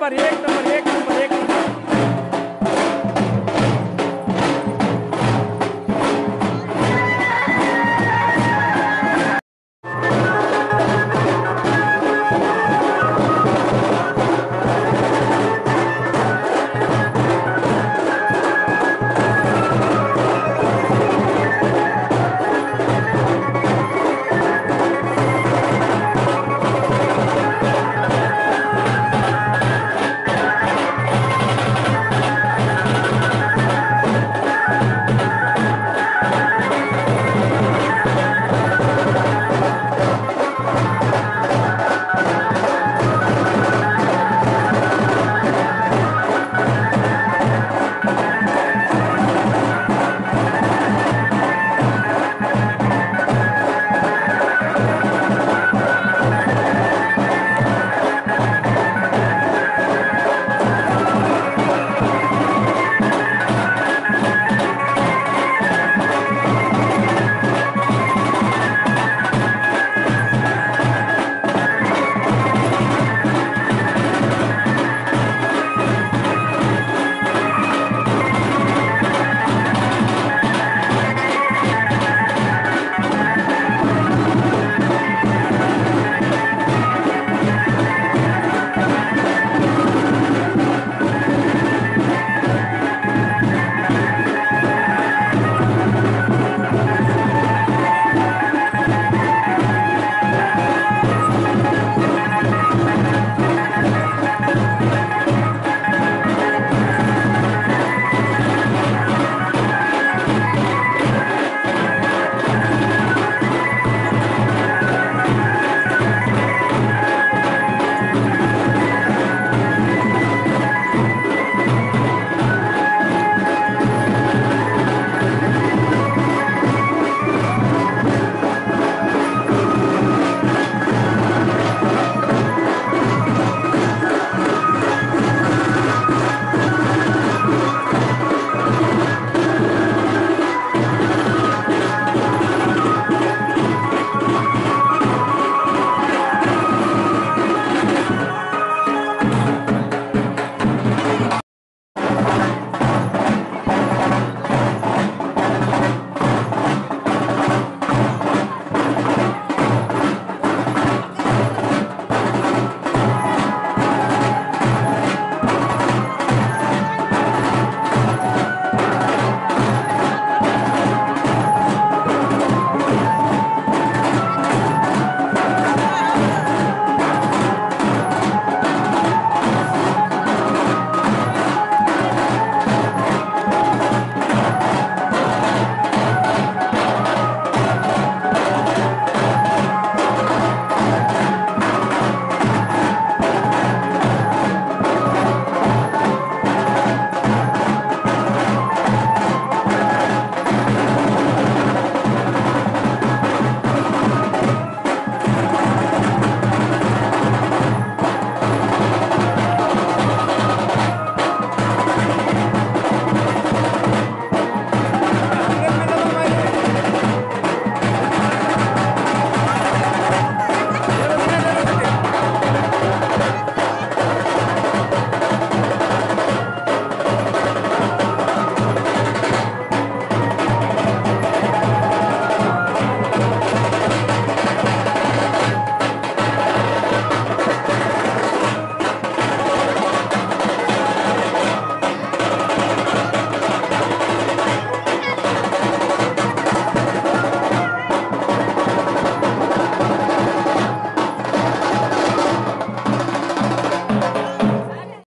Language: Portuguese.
variegta então.